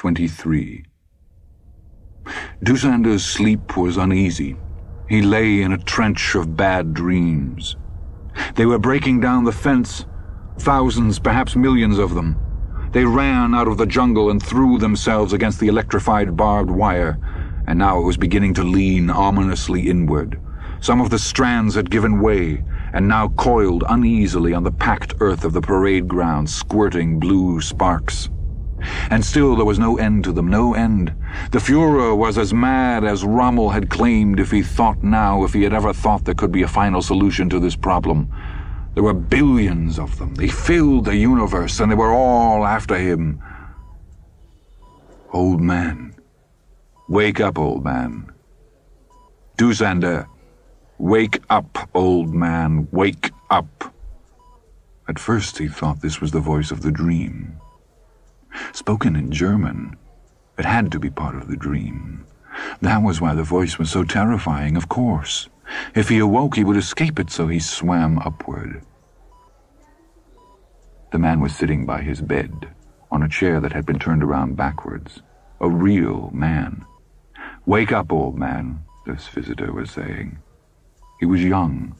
23. Dussander's sleep was uneasy. He lay in a trench of bad dreams. They were breaking down the fence, thousands, perhaps millions of them. They ran out of the jungle and threw themselves against the electrified barbed wire, and now it was beginning to lean ominously inward. Some of the strands had given way, and now coiled uneasily on the packed earth of the parade ground, squirting blue sparks. And still there was no end to them, no end. The Fuhrer was as mad as Rommel had claimed if he thought now, if he had ever thought there could be a final solution to this problem. There were billions of them. They filled the universe, and they were all after him. Old man. Wake up, old man. Dussander. Wake up, old man. Wake up. At first he thought this was the voice of the dream. Spoken in German, it had to be part of the dream. That was why the voice was so terrifying, of course. If he awoke, he would escape it, so he swam upward. The man was sitting by his bed, on a chair that had been turned around backwards. A real man. Wake up, old man, this visitor was saying. He was young,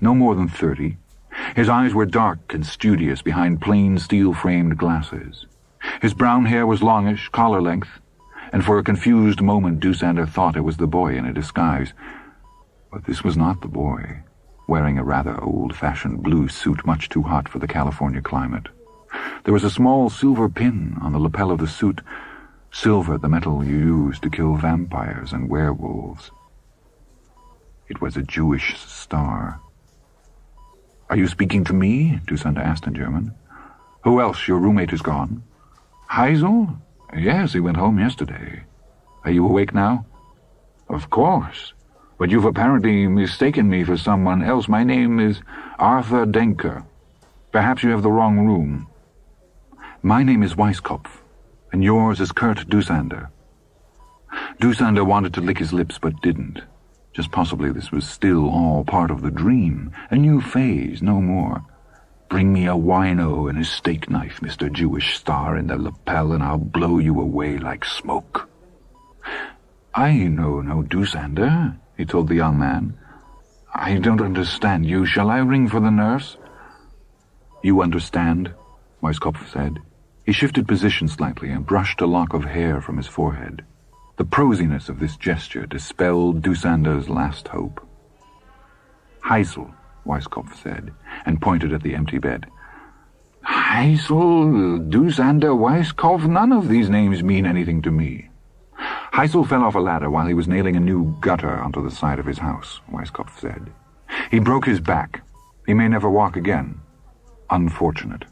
no more than thirty. His eyes were dark and studious behind plain steel-framed glasses. His brown hair was longish, collar-length, and for a confused moment Dussander thought it was the boy in a disguise. But this was not the boy, wearing a rather old-fashioned blue suit much too hot for the California climate. There was a small silver pin on the lapel of the suit, silver the metal you use to kill vampires and werewolves. It was a Jewish star. Are you speaking to me? Dussander asked in German. Who else? Your roommate is gone. Heisel? Yes, he went home yesterday. Are you awake now? Of course. But you've apparently mistaken me for someone else. My name is Arthur Denker. Perhaps you have the wrong room. My name is Weiskopf, and yours is Kurt Dussander. Dussander wanted to lick his lips, but didn't. Just possibly this was still all part of the dream, a new phase, no more. Bring me a wino and a steak knife, Mr. Jewish Star, in the lapel, and I'll blow you away like smoke. I know no Dussander, he told the young man. I don't understand you. Shall I ring for the nurse? You understand, Weiskopf said. He shifted position slightly and brushed a lock of hair from his forehead. The prosiness of this gesture dispelled Dussander's last hope. Heisel, Weiskopf said, and pointed at the empty bed. Heisel, Dussander, Weiskopf, none of these names mean anything to me. Heisel fell off a ladder while he was nailing a new gutter onto the side of his house, Weiskopf said. He broke his back. He may never walk again. Unfortunate.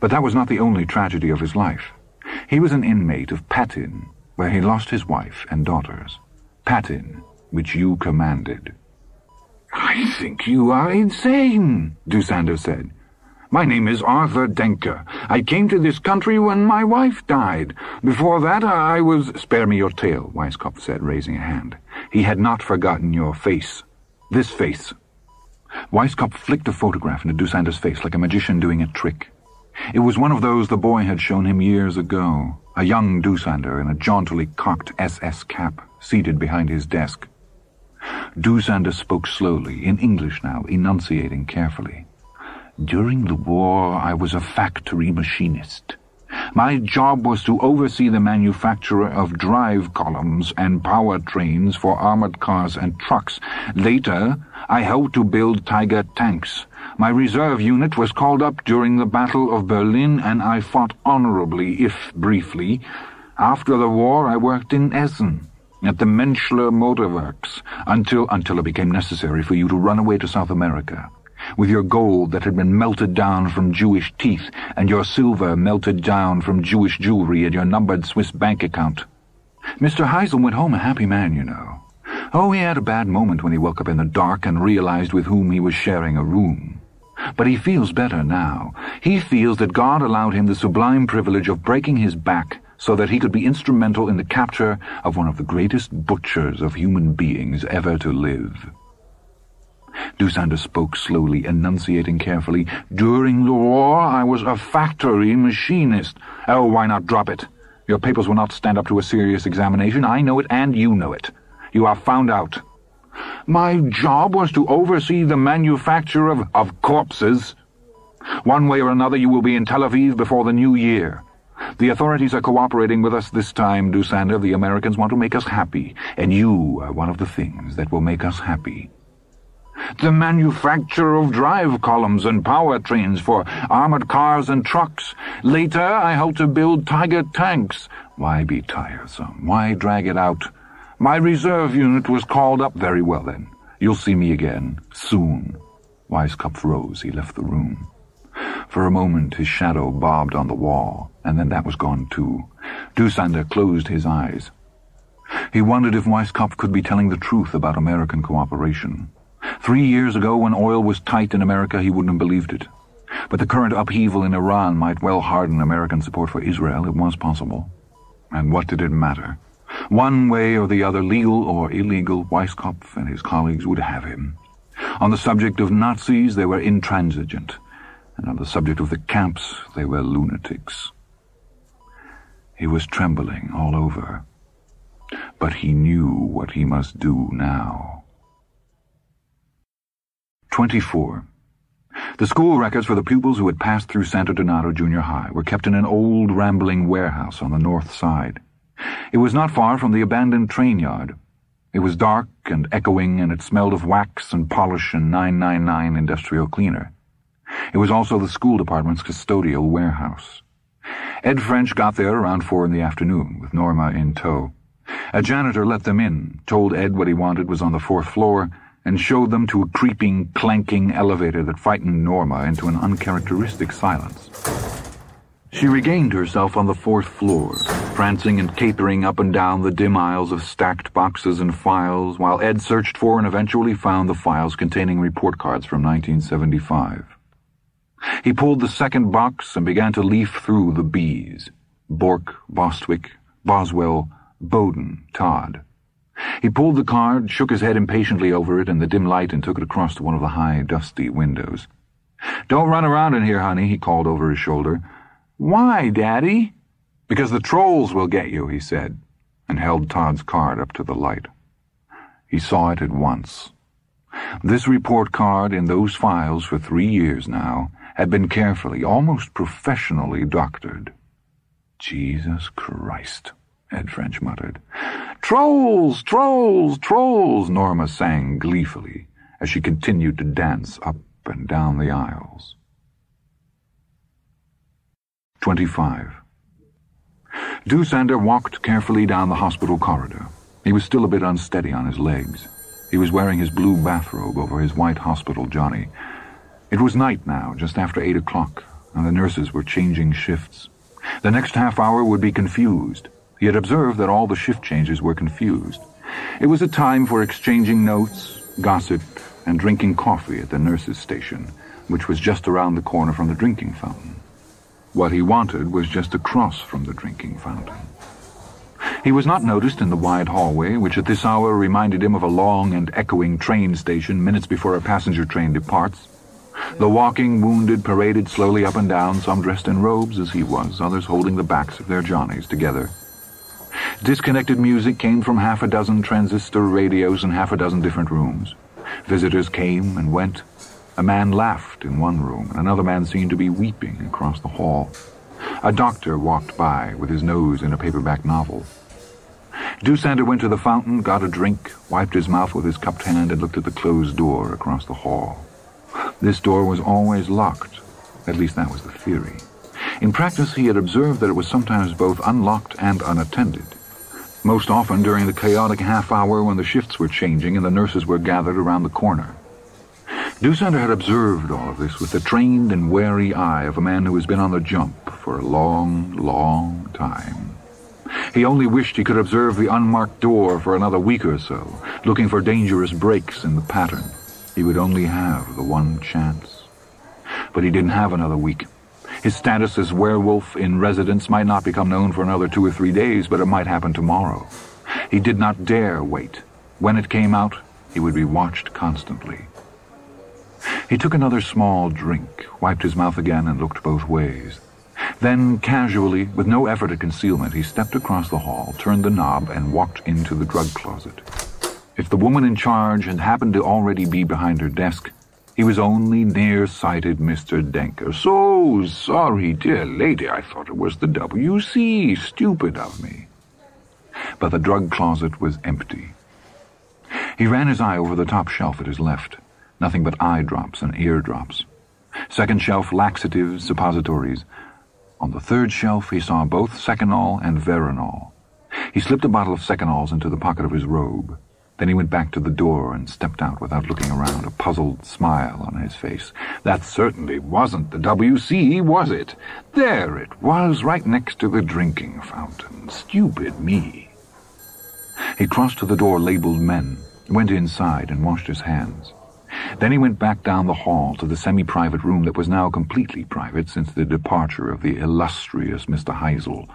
But that was not the only tragedy of his life. He was an inmate of Patin, where he lost his wife and daughters. Patin, which you commanded. I think you are insane, Dussander said. My name is Arthur Denker. I came to this country when my wife died. Before that I was... Spare me your tale, Weiskopf said, raising a hand. He had not forgotten your face. This face. Weiskopf flicked a photograph into Dussander's face like a magician doing a trick. It was one of those the boy had shown him years ago, a young Dussander in a jauntily cocked SS cap, seated behind his desk. Dussander spoke slowly, in English now, enunciating carefully. During the war, I was a factory machinist. My job was to oversee the manufacture of drive columns and power trains for armored cars and trucks. Later, I helped to build Tiger tanks. My reserve unit was called up during the Battle of Berlin, and I fought honorably, if briefly. After the war, I worked in Essen at the Menschler Motor Works until until it became necessary for you to run away to South America with your gold that had been melted down from Jewish teeth and your silver melted down from Jewish jewelry and your numbered Swiss bank account. Mr. Heisel went home a happy man, you know. Oh, he had a bad moment when he woke up in the dark and realized with whom he was sharing a room. But he feels better now. He feels that God allowed him the sublime privilege of breaking his back so that he could be instrumental in the capture of one of the greatest butchers of human beings ever to live. Dussander spoke slowly, enunciating carefully. During the war, I was a factory machinist. Oh, why not drop it? Your papers will not stand up to a serious examination. I know it, and you know it. You are found out. My job was to oversee the manufacture of, of corpses. One way or another, you will be in Tel Aviv before the new year. The authorities are cooperating with us this time, Dussander. The Americans want to make us happy, and you are one of the things that will make us happy. The manufacture of drive columns and power trains for armored cars and trucks. Later, I hope to build Tiger tanks. Why be tiresome? Why drag it out? My reserve unit was called up very well then. You'll see me again, soon. Weisskopf rose. He left the room. For a moment his shadow bobbed on the wall, and then that was gone too. Dussander closed his eyes. He wondered if Weisskopf could be telling the truth about American cooperation. Three years ago, when oil was tight in America, he wouldn't have believed it. But the current upheaval in Iran might well harden American support for Israel. It was possible. And what did it matter? One way or the other, legal or illegal, Weisskopf and his colleagues would have him. On the subject of Nazis, they were intransigent and on the subject of the camps they were lunatics. He was trembling all over, but he knew what he must do now. 24. The school records for the pupils who had passed through Santo Donato Junior High were kept in an old rambling warehouse on the north side. It was not far from the abandoned train yard. It was dark and echoing, and it smelled of wax and polish and 999 industrial cleaner. It was also the school department's custodial warehouse. Ed French got there around four in the afternoon, with Norma in tow. A janitor let them in, told Ed what he wanted was on the fourth floor, and showed them to a creeping, clanking elevator that frightened Norma into an uncharacteristic silence. She regained herself on the fourth floor, prancing and capering up and down the dim aisles of stacked boxes and files, while Ed searched for and eventually found the files containing report cards from 1975. He pulled the second box and began to leaf through the B's. Bork, Bostwick, Boswell, Bowden, Todd. He pulled the card, shook his head impatiently over it in the dim light, and took it across to one of the high, dusty windows. Don't run around in here, honey, he called over his shoulder. Why, Daddy? Because the trolls will get you, he said, and held Todd's card up to the light. He saw it at once. This report card in those files for three years now had been carefully, almost professionally doctored. Jesus Christ, Ed French muttered. Trolls, trolls, trolls, Norma sang gleefully as she continued to dance up and down the aisles. 25. Dussander walked carefully down the hospital corridor. He was still a bit unsteady on his legs. He was wearing his blue bathrobe over his white hospital johnny, it was night now, just after eight o'clock, and the nurses were changing shifts. The next half hour would be confused. He had observed that all the shift changes were confused. It was a time for exchanging notes, gossip, and drinking coffee at the nurses' station, which was just around the corner from the drinking fountain. What he wanted was just across from the drinking fountain. He was not noticed in the wide hallway, which at this hour reminded him of a long and echoing train station minutes before a passenger train departs. The walking wounded paraded slowly up and down, some dressed in robes as he was, others holding the backs of their johnnies together. Disconnected music came from half a dozen transistor radios in half a dozen different rooms. Visitors came and went. A man laughed in one room, and another man seemed to be weeping across the hall. A doctor walked by with his nose in a paperback novel. Dussander went to the fountain, got a drink, wiped his mouth with his cupped hand, and looked at the closed door across the hall. This door was always locked. At least that was the theory. In practice, he had observed that it was sometimes both unlocked and unattended. Most often during the chaotic half hour when the shifts were changing and the nurses were gathered around the corner. Dussander had observed all of this with the trained and wary eye of a man who has been on the jump for a long, long time. He only wished he could observe the unmarked door for another week or so, looking for dangerous breaks in the pattern. He would only have the one chance. But he didn't have another week. His status as werewolf in residence might not become known for another two or three days, but it might happen tomorrow. He did not dare wait. When it came out, he would be watched constantly. He took another small drink, wiped his mouth again, and looked both ways. Then, casually, with no effort at concealment, he stepped across the hall, turned the knob, and walked into the drug closet. If the woman in charge had happened to already be behind her desk, he was only near-sighted Mr. Denker. So sorry, dear lady, I thought it was the WC. Stupid of me. But the drug closet was empty. He ran his eye over the top shelf at his left. Nothing but eye drops and ear drops. Second shelf, laxatives, suppositories. On the third shelf, he saw both Seconal and Veronal. He slipped a bottle of Seconals into the pocket of his robe. Then he went back to the door and stepped out without looking around, a puzzled smile on his face. That certainly wasn't the WC, was it? There it was, right next to the drinking fountain. Stupid me. He crossed to the door labeled men, went inside and washed his hands. Then he went back down the hall to the semi-private room that was now completely private since the departure of the illustrious Mr. Heisel.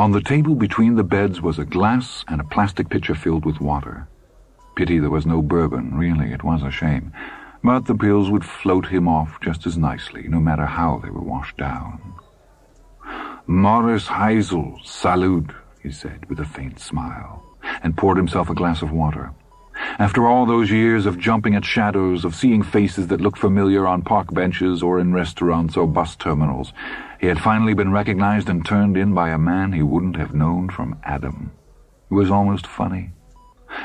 On the table between the beds was a glass and a plastic pitcher filled with water. Pity there was no bourbon, really, it was a shame. But the pills would float him off just as nicely, no matter how they were washed down. Morris Heisel, salute, he said with a faint smile, and poured himself a glass of water. After all those years of jumping at shadows, of seeing faces that looked familiar on park benches or in restaurants or bus terminals, he had finally been recognized and turned in by a man he wouldn't have known from Adam. It was almost funny.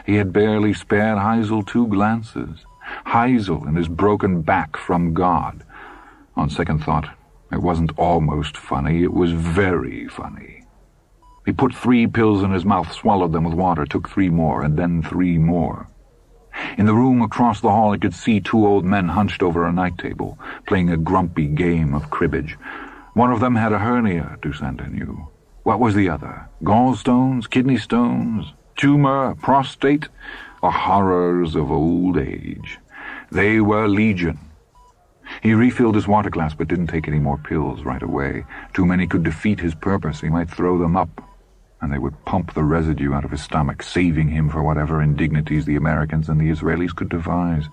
He had barely spared Heisel two glances. Heisel and his broken back from God. On second thought, it wasn't almost funny, it was very funny. He put three pills in his mouth, swallowed them with water, took three more, and then three more. In the room across the hall he could see two old men hunched over a night table, playing a grumpy game of cribbage. One of them had a hernia, Dussander knew. What was the other? Gallstones? Kidney stones? Tumor? Prostate? The horrors of old age. They were legion. He refilled his water glass but didn't take any more pills right away. Too many could defeat his purpose. He might throw them up, and they would pump the residue out of his stomach, saving him for whatever indignities the Americans and the Israelis could devise.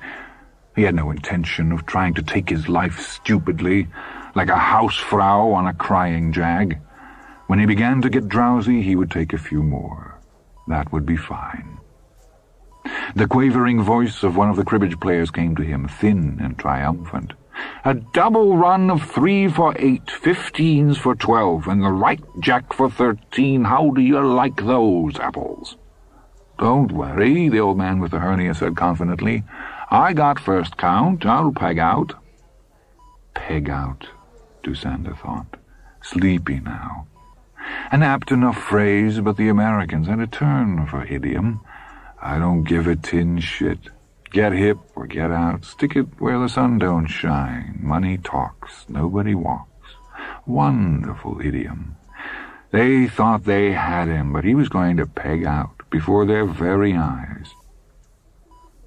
He had no intention of trying to take his life stupidly like a housefrau on a crying jag. When he began to get drowsy, he would take a few more. That would be fine. The quavering voice of one of the cribbage players came to him, thin and triumphant. A double run of three for eight, fifteens for twelve, and the right jack for thirteen. How do you like those apples? Don't worry, the old man with the hernia said confidently. I got first count. I'll peg out. Peg out. Dussander thought. Sleepy now. An apt enough phrase, but the Americans had a turn for idiom. I don't give a tin shit. Get hip or get out. Stick it where the sun don't shine. Money talks. Nobody walks. Wonderful idiom. They thought they had him, but he was going to peg out before their very eyes.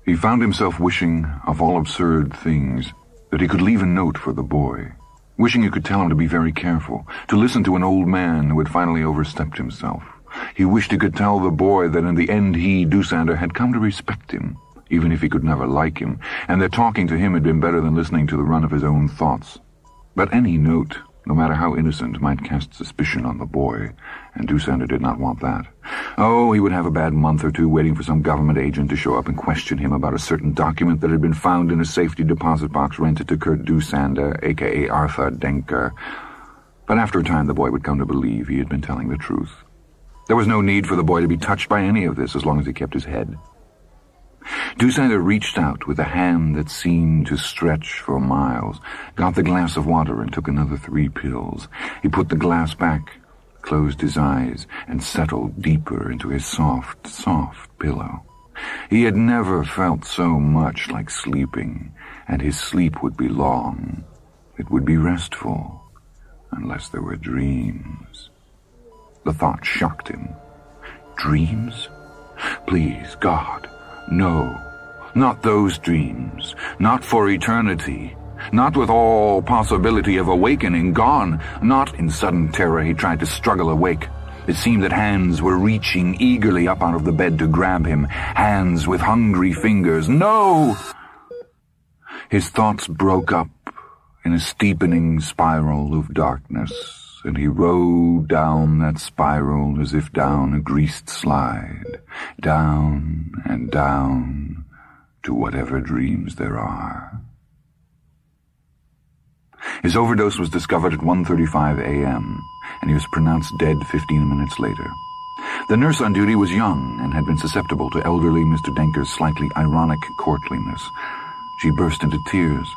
He found himself wishing, of all absurd things, that he could leave a note for the boy wishing he could tell him to be very careful, to listen to an old man who had finally overstepped himself. He wished he could tell the boy that in the end he, Dussander, had come to respect him, even if he could never like him, and that talking to him had been better than listening to the run of his own thoughts. But any note no matter how innocent, might cast suspicion on the boy, and Dussander did not want that. Oh, he would have a bad month or two waiting for some government agent to show up and question him about a certain document that had been found in a safety deposit box rented to Kurt Dussander, aka Arthur Denker. But after a time, the boy would come to believe he had been telling the truth. There was no need for the boy to be touched by any of this as long as he kept his head. Dussander reached out with a hand that seemed to stretch for miles, got the glass of water and took another three pills. He put the glass back, closed his eyes, and settled deeper into his soft, soft pillow. He had never felt so much like sleeping, and his sleep would be long. It would be restful, unless there were dreams. The thought shocked him. Dreams? Please, God, no, not those dreams, not for eternity, not with all possibility of awakening gone, not in sudden terror he tried to struggle awake. It seemed that hands were reaching eagerly up out of the bed to grab him, hands with hungry fingers. No! His thoughts broke up in a steepening spiral of darkness, and he rode down that spiral as if down a greased slide, down and down to whatever dreams there are. His overdose was discovered at 1.35 a.m., and he was pronounced dead 15 minutes later. The nurse on duty was young and had been susceptible to elderly Mr. Denker's slightly ironic courtliness. She burst into tears.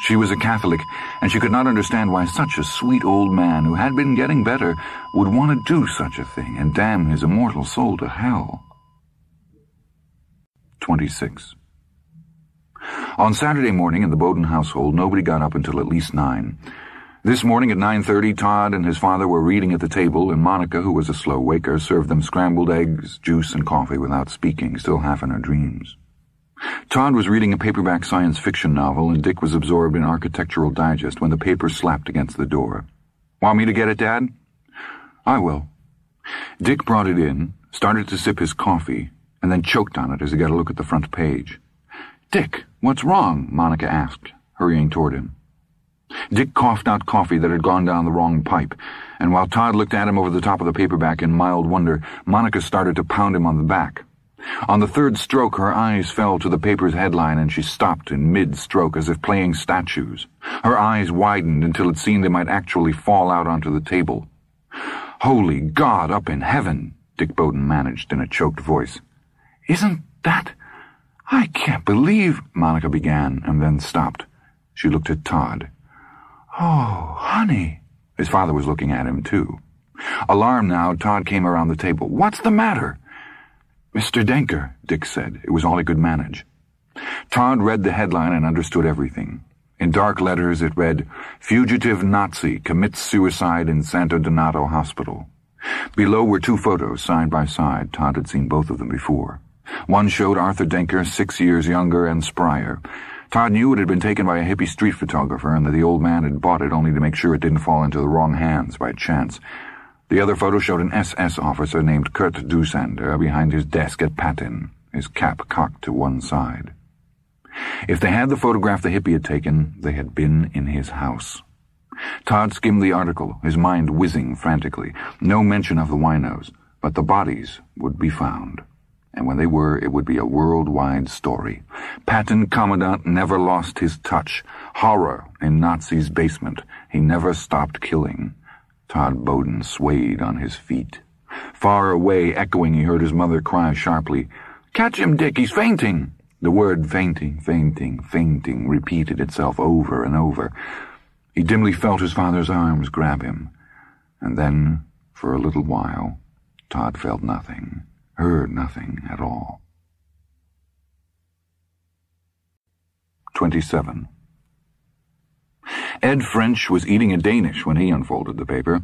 She was a Catholic, and she could not understand why such a sweet old man who had been getting better would want to do such a thing and damn his immortal soul to hell. 26. On Saturday morning in the Bowden household, nobody got up until at least nine. This morning at 9.30, Todd and his father were reading at the table, and Monica, who was a slow waker, served them scrambled eggs, juice, and coffee without speaking, still half in her dreams. Todd was reading a paperback science fiction novel, and Dick was absorbed in Architectural Digest when the paper slapped against the door. Want me to get it, Dad? I will. Dick brought it in, started to sip his coffee, and then choked on it as he got a look at the front page. Dick, what's wrong? Monica asked, hurrying toward him. Dick coughed out coffee that had gone down the wrong pipe, and while Todd looked at him over the top of the paperback in mild wonder, Monica started to pound him on the back. On the third stroke, her eyes fell to the paper's headline, and she stopped in mid-stroke as if playing statues. Her eyes widened until it seemed they might actually fall out onto the table. Holy God up in heaven, Dick Bowden managed in a choked voice. Isn't that... I can't believe... Monica began, and then stopped. She looked at Todd. Oh, honey. His father was looking at him, too. Alarmed now, Todd came around the table. What's the matter? Mr. Denker, Dick said. It was all he could manage. Todd read the headline and understood everything. In dark letters it read, Fugitive Nazi commits suicide in Santo Donato Hospital. Below were two photos, side by side. Todd had seen both of them before. One showed Arthur Denker, six years younger and sprier. Todd knew it had been taken by a hippie street photographer and that the old man had bought it only to make sure it didn't fall into the wrong hands by chance. The other photo showed an SS officer named Kurt Dussander behind his desk at Patin, his cap cocked to one side. If they had the photograph the hippie had taken, they had been in his house. Todd skimmed the article, his mind whizzing frantically. No mention of the winos, but the bodies would be found and when they were, it would be a worldwide story. Patin Commandant never lost his touch. Horror in Nazi's basement. He never stopped killing. Todd Bowden swayed on his feet. Far away, echoing, he heard his mother cry sharply, Catch him, Dick, he's fainting! The word fainting, fainting, fainting repeated itself over and over. He dimly felt his father's arms grab him. And then, for a little while, Todd felt nothing heard nothing at all. 27. Ed French was eating a Danish when he unfolded the paper.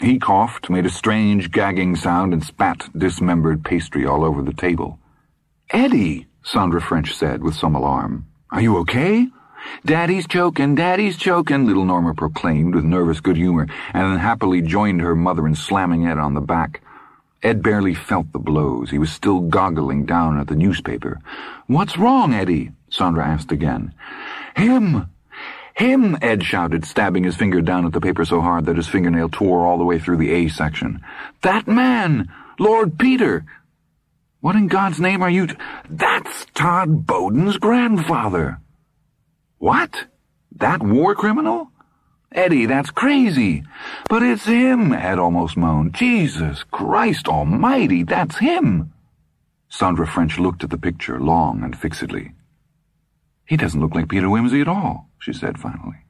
He coughed, made a strange gagging sound, and spat dismembered pastry all over the table. Eddie, Sandra French said with some alarm. Are you okay? Daddy's choking, Daddy's choking, little Norma proclaimed with nervous good humor, and then happily joined her mother in slamming Ed on the back. Ed barely felt the blows. He was still goggling down at the newspaper. What's wrong, Eddie? Sandra asked again. Him! Him! Ed shouted, stabbing his finger down at the paper so hard that his fingernail tore all the way through the A section. That man! Lord Peter! What in God's name are you... That's Todd Bowden's grandfather! What? That war criminal? Eddie, that's crazy. But it's him, Ed almost moaned. Jesus Christ almighty, that's him. Sandra French looked at the picture long and fixedly. He doesn't look like Peter Wimsey at all, she said finally.